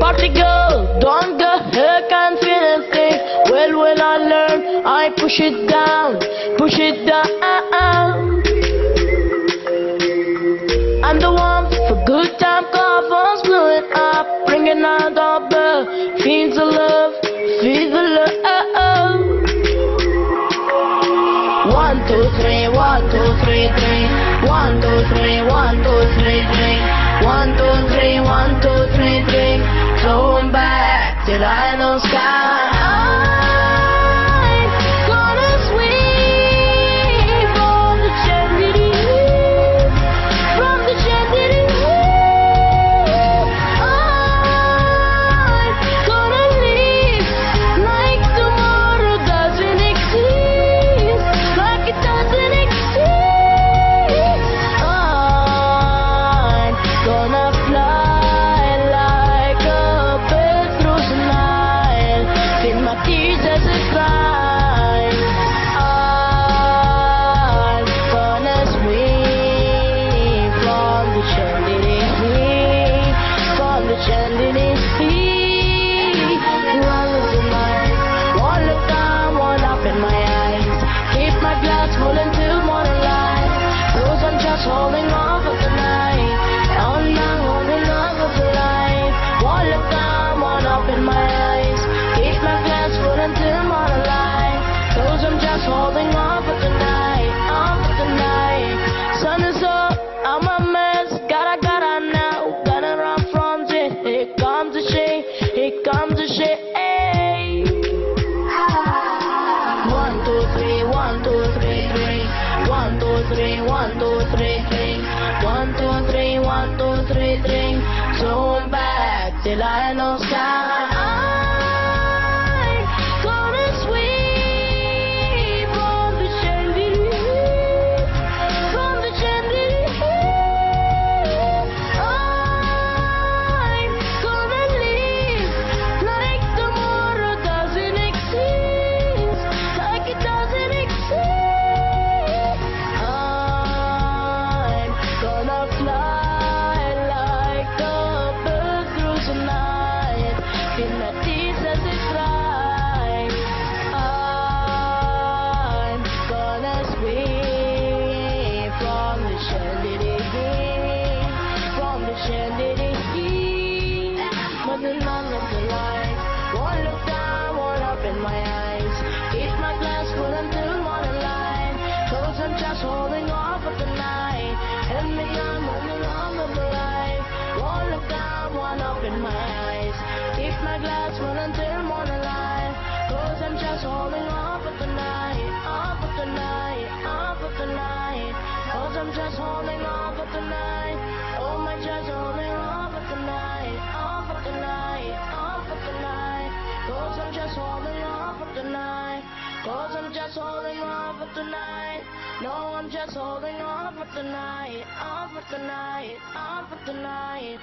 Party girl, don't go her feel anything. Well, when I learn, I push it down, push it down. I'm the one for good time covers blowing up, bringing out the blood, feeds the love, feed the love. One, two, three, one, two, three, three. One, two, three, sky. Three, one, two, three, three. One, two, three, one, two, three, three. Zoom back till I know look down, one up in my eyes. Keep my glass full until morning light. Cause I'm just holding on for the night. On for the night, on for the night. Cause I'm just holding on for the night. Oh, my, just holding on for the night. On for the night, on for the night. Cause I'm just holding on for the night. Cause I'm just holding on for tonight. No, I'm just holding on for tonight. On for tonight, on for tonight.